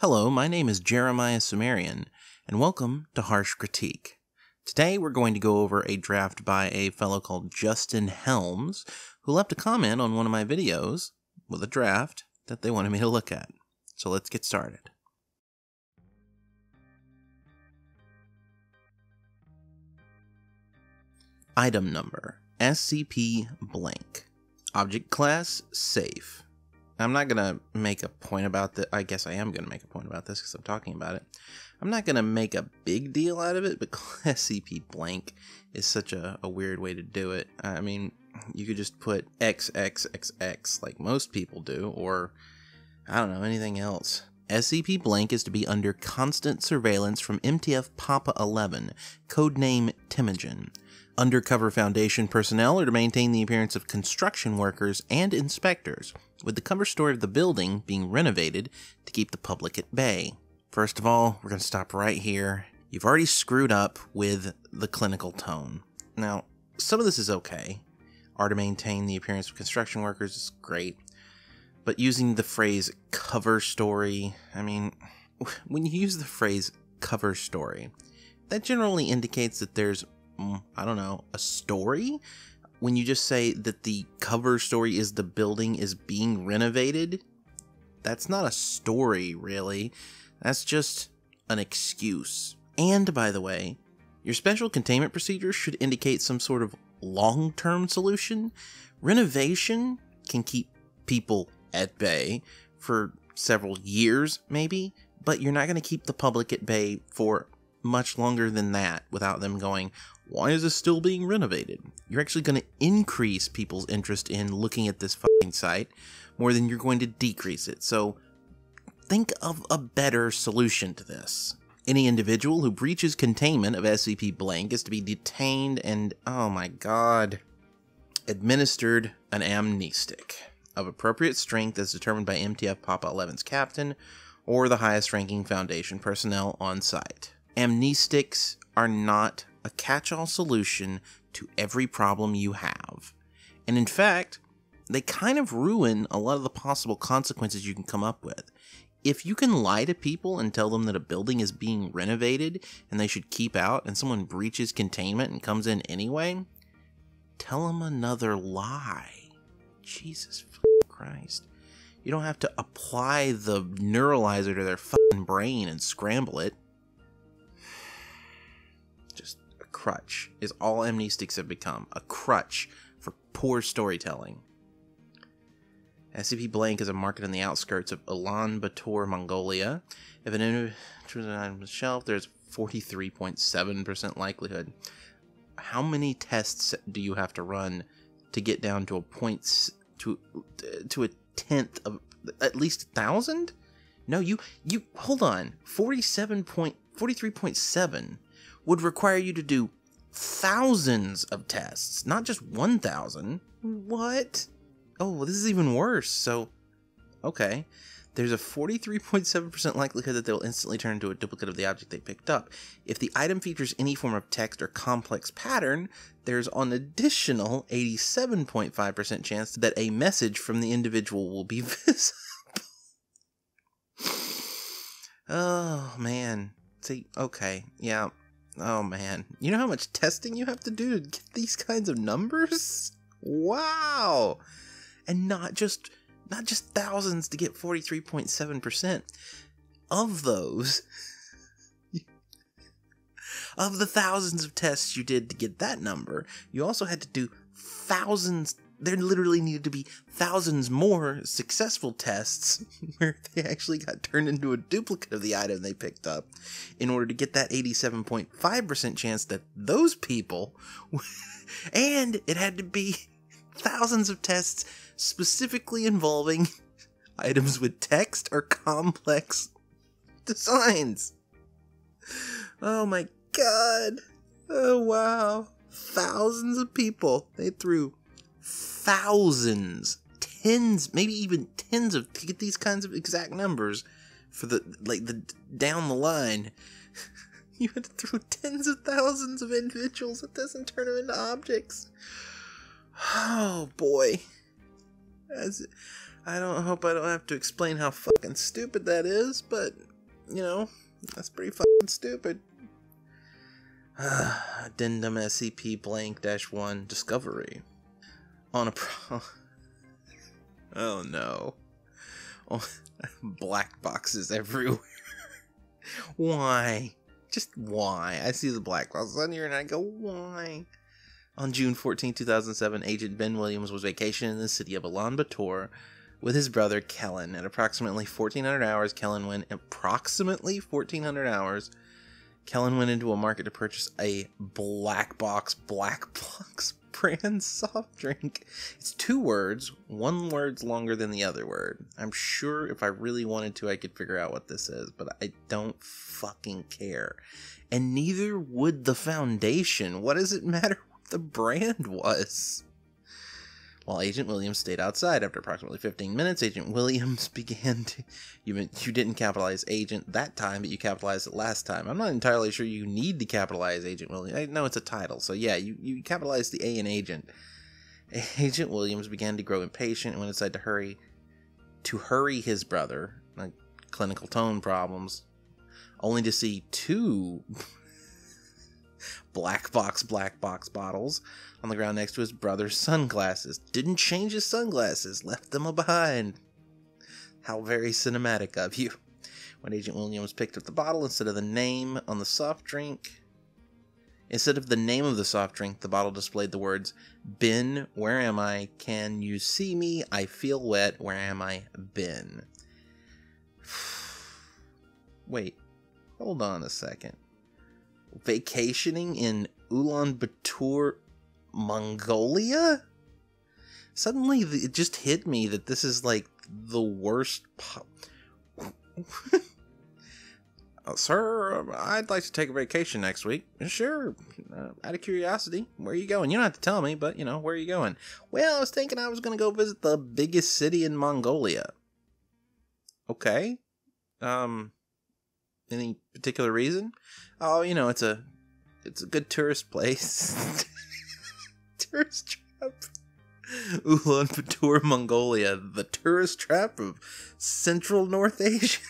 Hello, my name is Jeremiah Cimmerian, and welcome to Harsh Critique. Today we're going to go over a draft by a fellow called Justin Helms, who left a comment on one of my videos with a draft that they wanted me to look at. So let's get started. Item number SCP blank. Object class safe. I'm not gonna make a point about that. I guess I am gonna make a point about this because I'm talking about it. I'm not gonna make a big deal out of it, but SCP blank is such a, a weird way to do it. I mean, you could just put XXXX like most people do, or I don't know, anything else. SCP blank is to be under constant surveillance from MTF Papa 11, codename Timogen. Undercover Foundation personnel are to maintain the appearance of construction workers and inspectors, with the cover story of the building being renovated to keep the public at bay. First of all, we're going to stop right here. You've already screwed up with the clinical tone. Now, some of this is okay. Are to maintain the appearance of construction workers is great. But using the phrase cover story, I mean, when you use the phrase cover story, that generally indicates that there's Mm, I don't know, a story? When you just say that the cover story is the building is being renovated, that's not a story, really. That's just an excuse. And by the way, your special containment procedure should indicate some sort of long term solution. Renovation can keep people at bay for several years, maybe, but you're not going to keep the public at bay for much longer than that without them going, why is this still being renovated? You're actually going to increase people's interest in looking at this fucking site more than you're going to decrease it. So think of a better solution to this. Any individual who breaches containment of SCP blank is to be detained and, oh my god, administered an amnestic of appropriate strength as determined by MTF Papa 11's captain or the highest ranking Foundation personnel on site. Amnestics are not a catch all solution to every problem you have. And in fact, they kind of ruin a lot of the possible consequences you can come up with. If you can lie to people and tell them that a building is being renovated and they should keep out, and someone breaches containment and comes in anyway, tell them another lie. Jesus Christ. You don't have to apply the neuralizer to their fucking brain and scramble it. Crutch, is all amnestics have become. A crutch for poor storytelling. SCP Blank is a market on the outskirts of Ulaanbaatar, Mongolia. If an intrusion item on the shelf, there's 43.7% likelihood. How many tests do you have to run to get down to a point to to a tenth of at least a thousand? No, you you hold on. 47 point 43.7 would require you to do thousands of tests, not just 1,000. What? Oh, this is even worse. So, okay. There's a 43.7% likelihood that they'll instantly turn into a duplicate of the object they picked up. If the item features any form of text or complex pattern, there's an additional 87.5% chance that a message from the individual will be visible. oh, man. See, okay, yeah, Oh man, you know how much testing you have to do to get these kinds of numbers? Wow. And not just not just thousands to get 43.7%. Of those of the thousands of tests you did to get that number, you also had to do thousands there literally needed to be thousands more successful tests where they actually got turned into a duplicate of the item they picked up in order to get that 87.5% chance that those people and it had to be thousands of tests specifically involving items with text or complex designs. Oh my god. Oh wow. Thousands of people they threw thousands, tens, maybe even tens of to get these kinds of exact numbers for the like the down the line. you had to throw tens of thousands of individuals. It doesn't turn them into objects. Oh boy. As I don't hope I don't have to explain how fucking stupid that is, but you know, that's pretty fucking stupid. Addendum SCP blank dash one discovery. On a pro. oh no. Oh, black boxes everywhere. why? Just why? I see the black boxes on here and I go, why? On June 14, 2007, Agent Ben Williams was vacationing in the city of Ulaanbaatar with his brother Kellen. At approximately 1400 hours, Kellen went approximately 1400 hours. Kellen went into a market to purchase a black box, black box brand soft drink. It's two words, one word's longer than the other word. I'm sure if I really wanted to, I could figure out what this is, but I don't fucking care. And neither would the foundation. What does it matter what the brand was? While Agent Williams stayed outside, after approximately 15 minutes, Agent Williams began to. You, you didn't capitalize agent that time, but you capitalized it last time. I'm not entirely sure you need to capitalize Agent Williams. I know it's a title, so yeah, you, you capitalized the A in agent. Agent Williams began to grow impatient and went inside to hurry to hurry his brother, like clinical tone problems, only to see two black box black box bottles on the ground next to his brother's sunglasses. Didn't change his sunglasses, left them behind. How very cinematic of you. When Agent Williams picked up the bottle, instead of the name on the soft drink, instead of the name of the soft drink, the bottle displayed the words, Ben, where am I? Can you see me? I feel wet. Where am I? Ben. Wait, hold on a second. Vacationing in Ulaanbaatar, Mongolia? Suddenly, it just hit me that this is like the worst. Po- uh, sir, I'd like to take a vacation next week. Sure, uh, out of curiosity, where are you going? You don't have to tell me, but you know, where are you going? Well, I was thinking I was going to go visit the biggest city in Mongolia. Okay. Um, any particular reason? Oh, you know, it's a it's a good tourist place. tourist trap. Ulaanbaatar, Mongolia, the tourist trap of Central North Asia.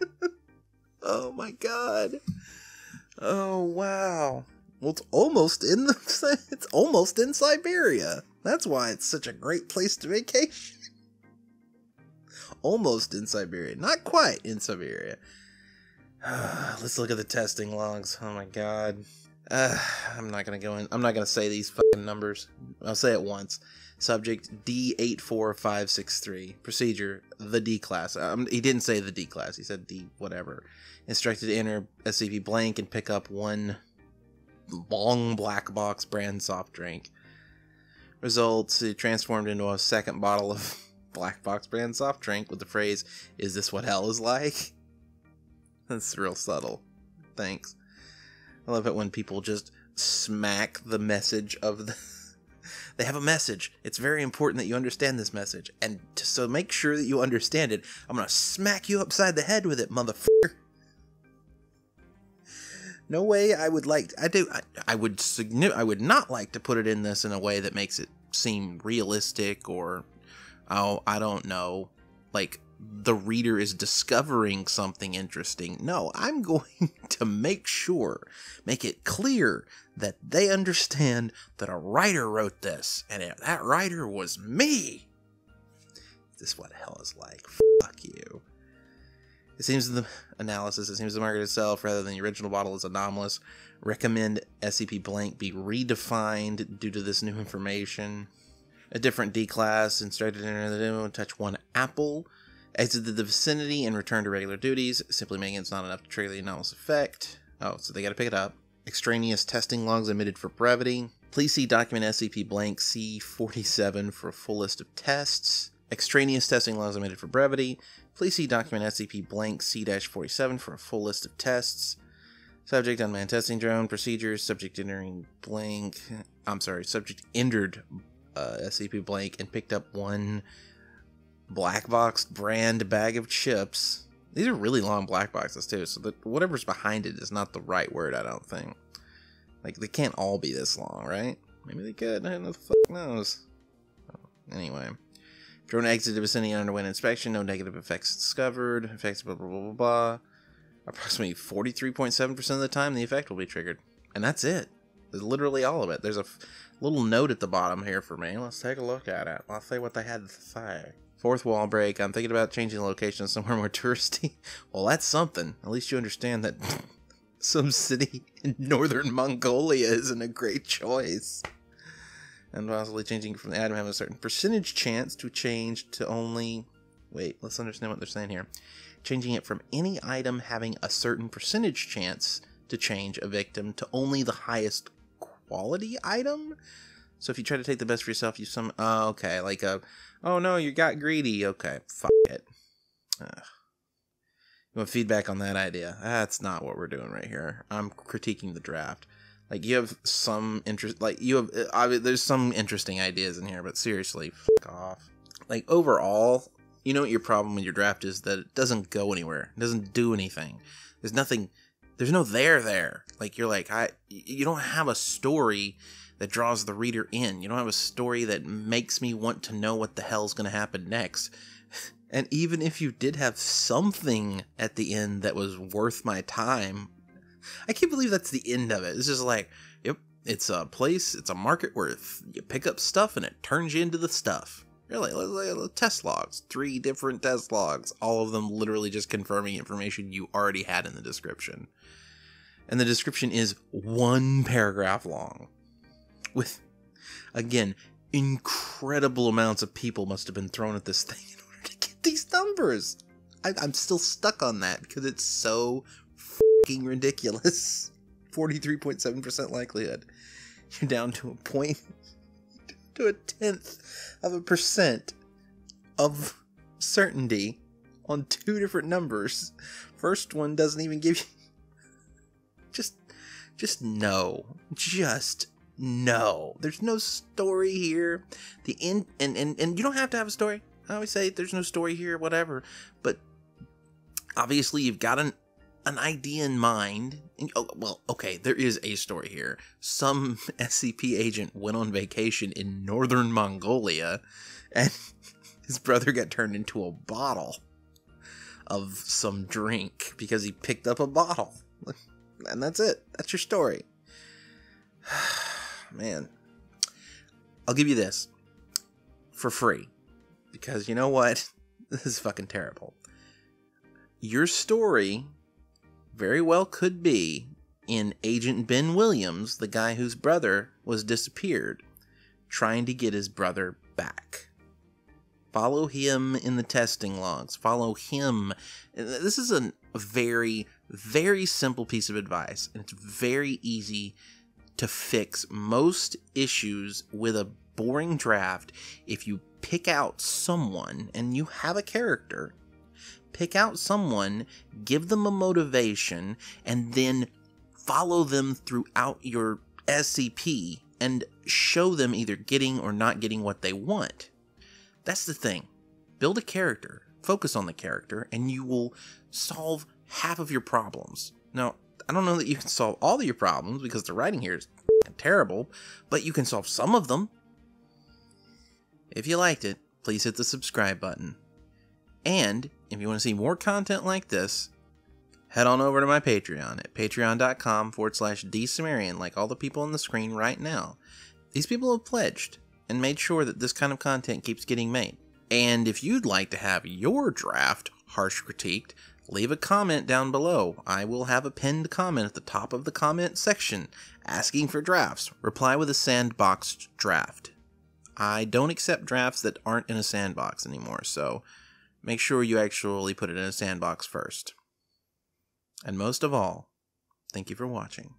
oh my god. Oh wow. Well, it's almost in the it's almost in Siberia. That's why it's such a great place to vacation. Almost in Siberia, not quite in Siberia. Let's look at the testing logs. Oh my god. Uh, I'm not gonna go in. I'm not gonna say these fucking numbers. I'll say it once. Subject D84563. Procedure the D class. Um, he didn't say the D class. He said D whatever. Instructed to enter SCP blank and pick up one long black box brand soft drink. Results: It transformed into a second bottle of black box brand soft drink with the phrase "Is this what hell is like?" That's real subtle. Thanks. I love it when people just smack the message of the. they have a message. It's very important that you understand this message, and to, so make sure that you understand it. I'm gonna smack you upside the head with it, motherfucker. No way. I would like. I do. I, I would. Signi- I would not like to put it in this in a way that makes it seem realistic or, oh, I don't know, like the reader is discovering something interesting. No, I'm going to make sure, make it clear that they understand that a writer wrote this, and that writer was me. This is what hell is like. Fuck you. It seems the analysis, it seems the market itself, rather than the original bottle, is anomalous. Recommend SCP blank be redefined due to this new information. A different D class instructed to enter the demo, and touch one apple Exited the vicinity and returned to regular duties. Simply making it's not enough to trigger the anomalous effect. Oh, so they gotta pick it up. Extraneous testing logs omitted for brevity. Please see document SCP blank C47 for a full list of tests. Extraneous testing logs omitted for brevity. Please see document SCP blank C-47 for a full list of tests. Subject unmanned testing drone procedures. Subject entering blank. I'm sorry. Subject entered uh, SCP blank and picked up one black box brand bag of chips. These are really long black boxes too, so whatever's behind it is not the right word. I don't think. Like they can't all be this long, right? Maybe they could. Who the fuck knows? Anyway, Drone exited vicinity underwent inspection. No negative effects discovered. Effects, blah, blah, blah, blah, blah. Approximately 43.7% of the time, the effect will be triggered. And that's it. Literally all of it. There's a f- little note at the bottom here for me. Let's take a look at it. I'll say what they had to say. Fourth wall break. I'm thinking about changing the location somewhere more touristy. Well, that's something. At least you understand that some city in northern Mongolia isn't a great choice. And possibly changing from the item having a certain percentage chance to change to only. Wait, let's understand what they're saying here. Changing it from any item having a certain percentage chance to change a victim to only the highest quality item. So if you try to take the best for yourself, you some. Oh, okay, like a. Oh no, you got greedy. Okay, fuck it. Ugh. You want feedback on that idea? That's not what we're doing right here. I'm critiquing the draft. Like you have some interest, like you have. Uh, there's some interesting ideas in here, but seriously, fuck off. Like overall, you know what your problem with your draft is that it doesn't go anywhere. It doesn't do anything. There's nothing. There's no there there. Like you're like I. You don't have a story that draws the reader in. You don't have a story that makes me want to know what the hell's going to happen next. And even if you did have something at the end that was worth my time, I can't believe that's the end of it. It's just like, yep, it's a place, it's a market where you pick up stuff and it turns you into the stuff. Really, test logs, three different test logs, all of them literally just confirming information you already had in the description. And the description is one paragraph long. With, again, incredible amounts of people must have been thrown at this thing in order to get these numbers. I, am still stuck on that because it's so fucking ridiculous. 43.7% likelihood. You're down to a point, to a tenth of a percent of certainty on two different numbers. First one doesn't even give you. Just, just no. Just no. There's no story here. The end, and, and, and you don't have to have a story. I always say there's no story here, whatever. But obviously, you've got an an idea in mind. Oh, well, okay, there is a story here. Some SCP agent went on vacation in northern Mongolia, and his brother got turned into a bottle of some drink because he picked up a bottle. And that's it. That's your story. Man. I'll give you this for free. Because you know what? This is fucking terrible. Your story very well could be in Agent Ben Williams, the guy whose brother was disappeared, trying to get his brother back. Follow him in the testing logs. Follow him. This is a very, very simple piece of advice, and it's very easy to fix most issues with a boring draft if you pick out someone and you have a character pick out someone, give them a motivation, and then follow them throughout your SCP and show them either getting or not getting what they want. That's the thing. Build a character, focus on the character, and you will solve half of your problems. Now, I don't know that you can solve all of your problems because the writing here is terrible, but you can solve some of them. If you liked it, please hit the subscribe button. And if you want to see more content like this, head on over to my Patreon at patreon.com forward slash dcimmerian, like all the people on the screen right now. These people have pledged and made sure that this kind of content keeps getting made. And if you'd like to have your draft harsh critiqued, leave a comment down below. I will have a pinned comment at the top of the comment section asking for drafts. Reply with a sandboxed draft. I don't accept drafts that aren't in a sandbox anymore, so make sure you actually put it in a sandbox first. And most of all, thank you for watching.